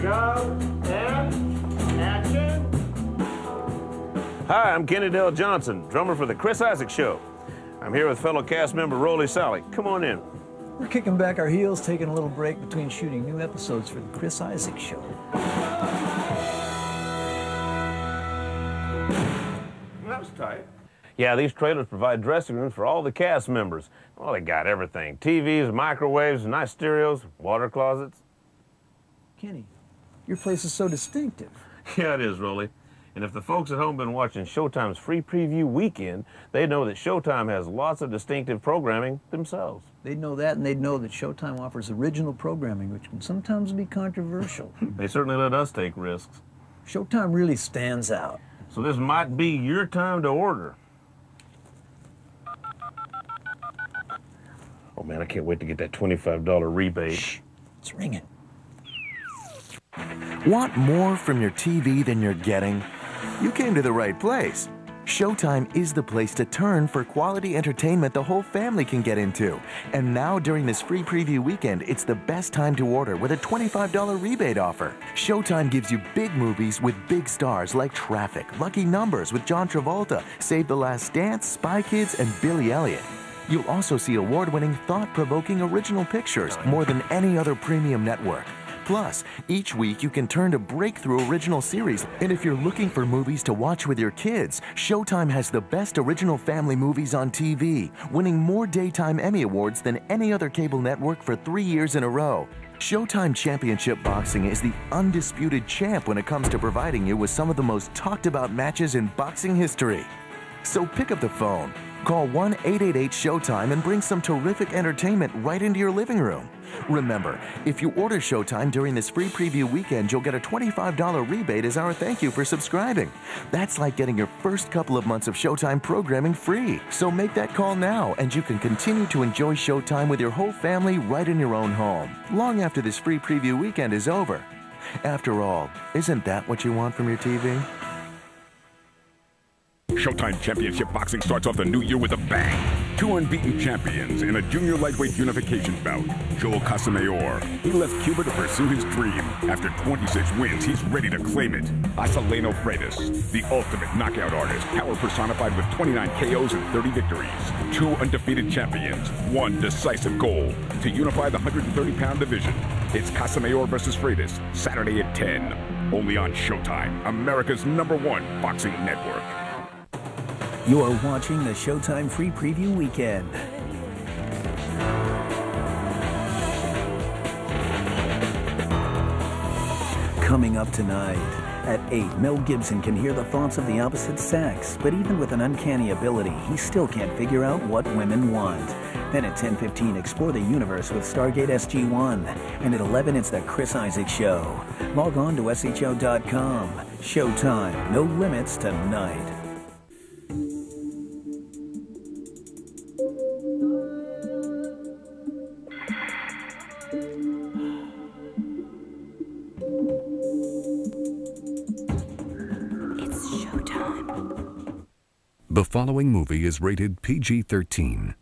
go. And action. Hi, I'm Kenny Dale Johnson, drummer for The Chris Isaak Show. I'm here with fellow cast member Roly Salley. Come on in. We're kicking back our heels, taking a little break between shooting new episodes for The Chris Isaak Show. That was tight. Yeah, these trailers provide dressing rooms for all the cast members. Well, they got everything TVs, microwaves, nice stereos, water closets. Kenny, your place is so distinctive. Yeah, it is, Roly. And if the folks at home been watching Showtime's free preview weekend, they know that Showtime has lots of distinctive programming themselves. They'd know that, and they'd know that Showtime offers original programming, which can sometimes be controversial. They certainly let us take risks. Showtime really stands out. So this might be your time to order. Oh man, I can't wait to get that $25 rebate. Shh, it's ringing. Want more from your TV than you're getting? You came to the right place. Showtime is the place to turn for quality entertainment the whole family can get into. And now, during this free preview weekend, it's the best time to order with a $25 rebate offer. Showtime gives you big movies with big stars like Traffic, Lucky Numbers with John Travolta, Save the Last Dance, Spy Kids, and Billy Elliot. You'll also see award winning, thought provoking original pictures more than any other premium network. Plus, each week you can turn to breakthrough original series. And if you're looking for movies to watch with your kids, Showtime has the best original family movies on TV, winning more daytime Emmy Awards than any other cable network for three years in a row. Showtime Championship Boxing is the undisputed champ when it comes to providing you with some of the most talked about matches in boxing history. So pick up the phone, call 1 888 Showtime, and bring some terrific entertainment right into your living room. Remember, if you order Showtime during this free preview weekend, you'll get a $25 rebate as our thank you for subscribing. That's like getting your first couple of months of Showtime programming free. So make that call now, and you can continue to enjoy Showtime with your whole family right in your own home, long after this free preview weekend is over. After all, isn't that what you want from your TV? Showtime Championship Boxing starts off the new year with a bang. Two unbeaten champions in a junior lightweight unification bout. Joel Casamayor. He left Cuba to pursue his dream. After 26 wins, he's ready to claim it. Acelino Freitas, the ultimate knockout artist, power personified with 29 KOs and 30 victories. Two undefeated champions, one decisive goal to unify the 130-pound division. It's Casamayor versus Freitas, Saturday at 10. Only on Showtime, America's number one boxing network. You are watching the Showtime Free Preview Weekend. Coming up tonight. At 8, Mel Gibson can hear the thoughts of the opposite sex, but even with an uncanny ability, he still can't figure out what women want. Then at 10:15, explore the universe with Stargate SG-1, and at 11, it's the Chris Isaak Show. Log on to sho.com. Showtime, no limits tonight. The following movie is rated PG 13.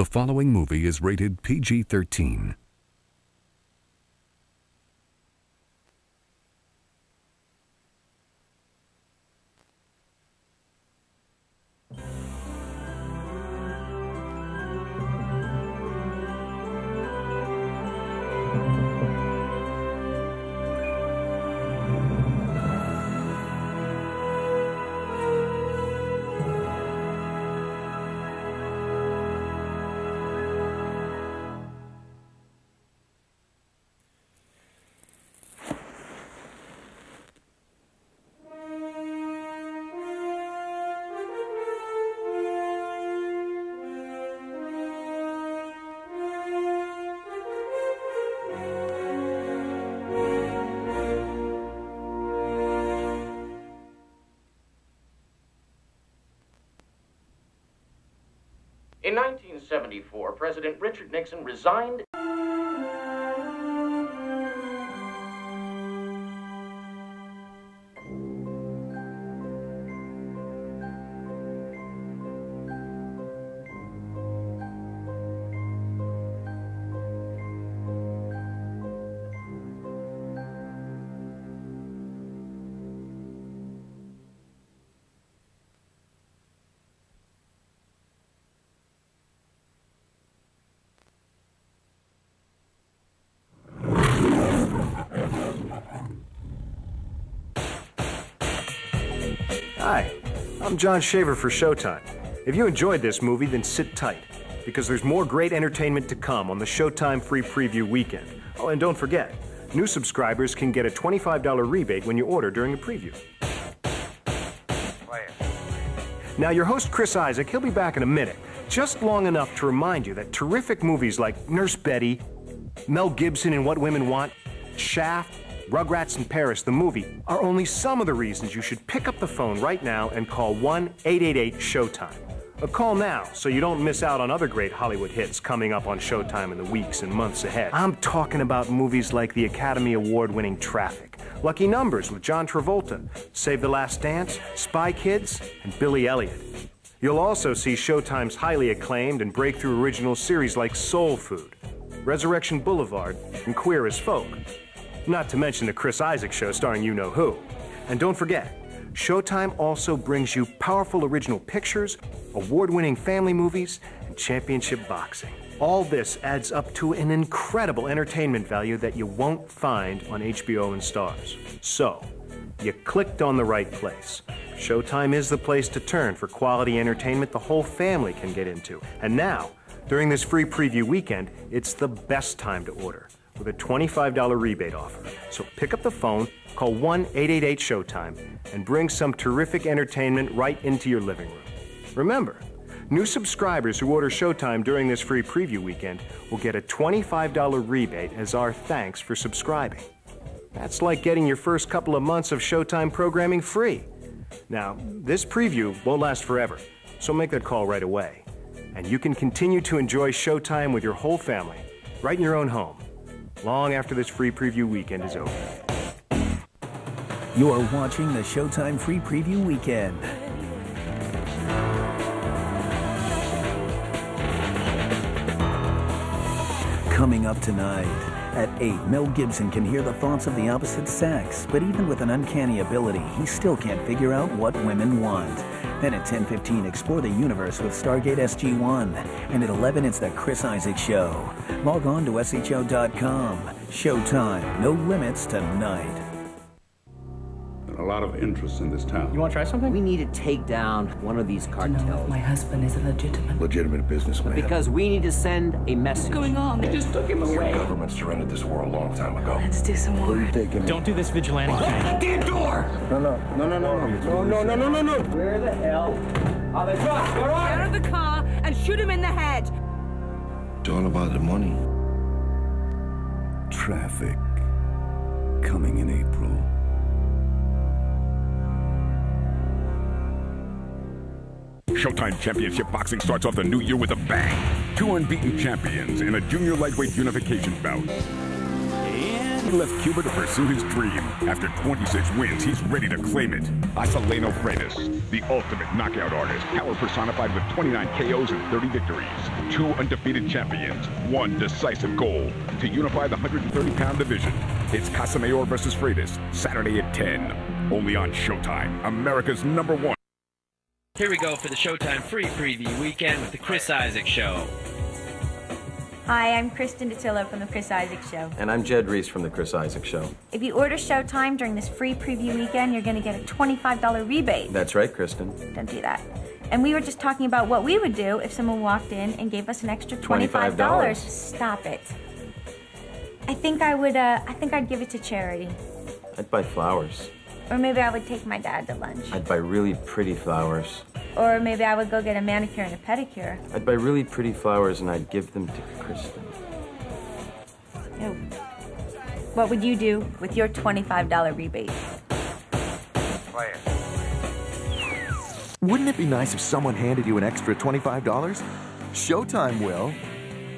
The following movie is rated PG 13. 1974, President Richard Nixon resigned. Hi, I'm John Shaver for Showtime. If you enjoyed this movie, then sit tight, because there's more great entertainment to come on the Showtime free preview weekend. Oh, and don't forget, new subscribers can get a $25 rebate when you order during the preview. Now, your host, Chris Isaak, he'll be back in a minute, just long enough to remind you that terrific movies like Nurse Betty, Mel Gibson and What Women Want, Shaft, Rugrats in Paris, the movie, are only some of the reasons you should pick up the phone right now and call 1 888 Showtime. A call now so you don't miss out on other great Hollywood hits coming up on Showtime in the weeks and months ahead. I'm talking about movies like the Academy Award winning Traffic, Lucky Numbers with John Travolta, Save the Last Dance, Spy Kids, and Billy Elliot. You'll also see Showtime's highly acclaimed and breakthrough original series like Soul Food, Resurrection Boulevard, and Queer as Folk. Not to mention the Chris Isaak show starring you know who. And don't forget, Showtime also brings you powerful original pictures, award winning family movies, and championship boxing. All this adds up to an incredible entertainment value that you won't find on HBO and Starz. So, you clicked on the right place. Showtime is the place to turn for quality entertainment the whole family can get into. And now, during this free preview weekend, it's the best time to order with a $25 rebate offer. So pick up the phone, call 1 888 Showtime, and bring some terrific entertainment right into your living room. Remember, new subscribers who order Showtime during this free preview weekend will get a $25 rebate as our thanks for subscribing. That's like getting your first couple of months of Showtime programming free. Now, this preview won't last forever, so make that call right away. And you can continue to enjoy Showtime with your whole family, right in your own home long after this free preview weekend is over. You're watching the Showtime Free Preview Weekend. Coming up tonight. At 8, Mel Gibson can hear the thoughts of the opposite sex, but even with an uncanny ability, he still can't figure out what women want. Then at 10:15, explore the universe with Stargate SG-1, and at 11, it's the Chris Isaak Show. Log on to sho.com. Showtime, no limits tonight. A lot of interest in this town. You want to try something? We need to take down one of these cartels. My husband is a legitimate. Legitimate businessman. Because we need to send a message. What's going on? They just took him Your away. government surrendered this war a long time ago. Let's do some more. Don't do this vigilante thing. Damn door! No, no, no, no, no, no, no, no, no, no, no. Where the hell are the drugs? All Get out of the car and shoot him in the head. It's all about the money. Traffic. Coming in April. Showtime Championship Boxing starts off the new year with a bang. Two unbeaten champions in a junior lightweight unification bout. He left Cuba to pursue his dream. After 26 wins, he's ready to claim it. Acelino Freitas, the ultimate knockout artist, power personified with 29 KOs and 30 victories. Two undefeated champions, one decisive goal, to unify the 130-pound division. It's Casamayor versus Freitas, Saturday at 10. Only on Showtime, America's number one. Here we go for the Showtime free preview weekend with the Chris Isaak Show. Hi, I'm Kristin Dattilo from The Chris Isaak Show. And I'm Jed Rees from The Chris Isaak Show. If you order Showtime during this free preview weekend, you're going to get a $25 rebate. That's right, Kristin. Don't do that. And we were just talking about what we would do if someone walked in and gave us an extra $25. $25. Stop it. I think I would, uh, I think I'd give it to charity. I'd buy flowers. Or maybe I would take my dad to lunch. I'd buy really pretty flowers. Or maybe I would go get a manicure and a pedicure. I'd buy really pretty flowers and I'd give them to Kristin. Ew. What would you do with your $25 rebate? Wouldn't it be nice if someone handed you an extra $25? Showtime will.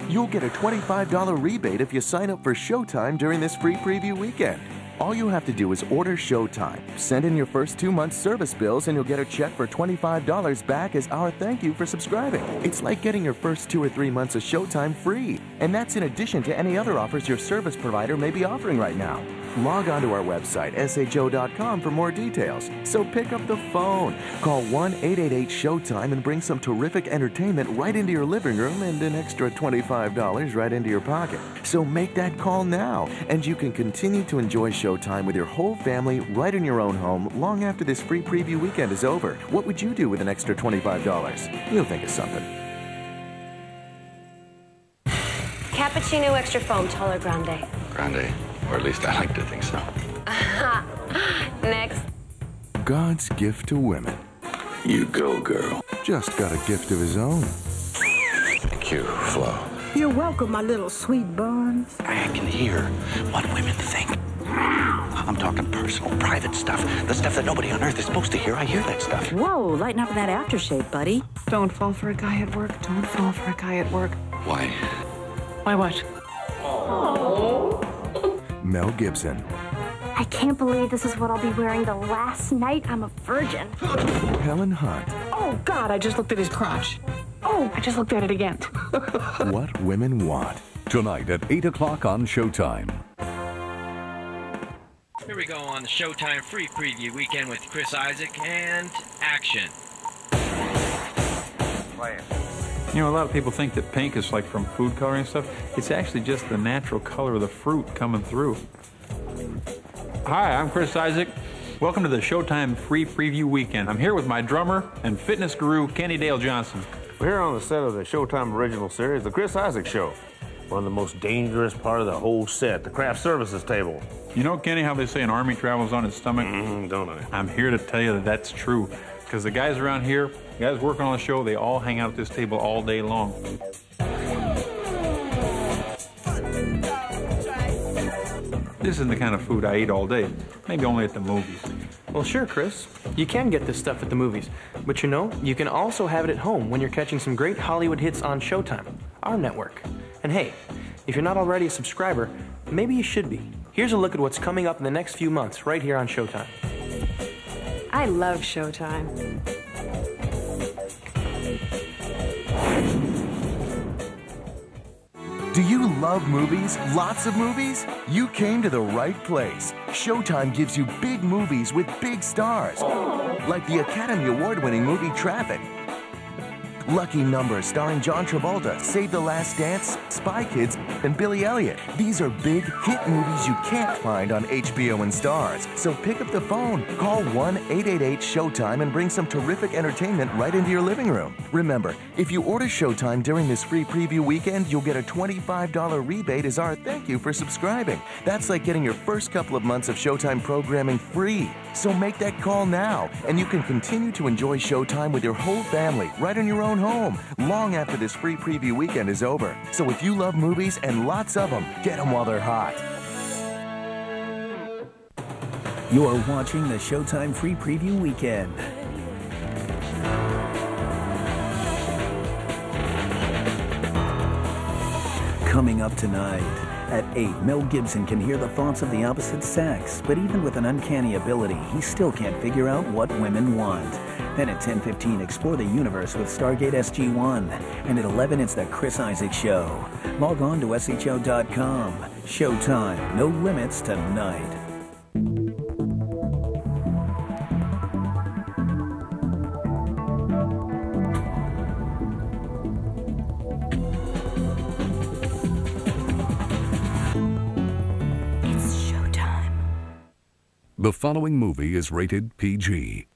You'll get a $25 rebate if you sign up for Showtime during this free preview weekend. All you have to do is order Showtime, send in your first two months' service bills, and you'll get a check for $25 back as our thank you for subscribing. It's like getting your first two or three months of Showtime free, and that's in addition to any other offers your service provider may be offering right now. Log on to our website, sho.com, for more details. So pick up the phone. Call 1 888 Showtime and bring some terrific entertainment right into your living room and an extra $25 right into your pocket. So make that call now, and you can continue to enjoy Showtime with your whole family right in your own home long after this free preview weekend is over. What would you do with an extra $25? You'll think of something. Cappuccino extra foam, taller grande? Grande. Or at least I like to think so. Next. God's gift to women. You go, girl. Just got a gift of his own. Thank you, Flo. You're welcome, my little sweet buns. I can hear what women think. I'm talking personal, private stuff. The stuff that nobody on earth is supposed to hear. I hear that stuff. Whoa, lighten up that aftershave, buddy. Don't fall for a guy at work. Don't fall for a guy at work. Why? Why what? Mel Gibson. I can't believe this is what I'll be wearing the last night I'm a virgin. Helen Hunt. Oh, God, I just looked at his crotch. Oh, I just looked at it again. what women want. Tonight at 8 o'clock on Showtime. Here we go on the Showtime free preview weekend with Chris Isaak and action. You know, a lot of people think that pink is like from food coloring and stuff. It's actually just the natural color of the fruit coming through. Hi, I'm Chris Isaak. Welcome to the Showtime Free Preview Weekend. I'm here with my drummer and fitness guru, Kenny Dale Johnson. We're here on the set of the Showtime original series, The Chris Isaak Show. One of the most dangerous part of the whole set, the craft services table. You know, Kenny, how they say an army travels on its stomach? Mm, don't I? I'm here to tell you that that's true. Because the guys around here, guys working on the show, they all hang out at this table all day long. This isn't the kind of food I eat all day. Maybe only at the movies. Well, sure, Chris. You can get this stuff at the movies. But you know, you can also have it at home when you're catching some great Hollywood hits on Showtime, our network. And hey, if you're not already a subscriber, maybe you should be. Here's a look at what's coming up in the next few months right here on Showtime. I love Showtime. Do you love movies? Lots of movies? You came to the right place. Showtime gives you big movies with big stars, like the Academy Award winning movie Traffic. Lucky Number starring John Travolta, Save the Last Dance, Spy Kids, and Billy Elliot. These are big hit movies you can't find on HBO and Starz. So pick up the phone, call 1 888 Showtime, and bring some terrific entertainment right into your living room. Remember, if you order Showtime during this free preview weekend, you'll get a $25 rebate as our thank you for subscribing. That's like getting your first couple of months of Showtime programming free. So make that call now, and you can continue to enjoy Showtime with your whole family right in your own home long after this free preview weekend is over. So if you love movies and lots of them, get them while they're hot. You're watching the Showtime Free Preview Weekend. Coming up tonight. At 8, Mel Gibson can hear the thoughts of the opposite sex, but even with an uncanny ability, he still can't figure out what women want. Then at 10:15, explore the universe with Stargate SG-1, and at 11, it's the Chris Isaak Show. Log on to sho.com. Showtime, no limits tonight. It's showtime. The following movie is rated PG.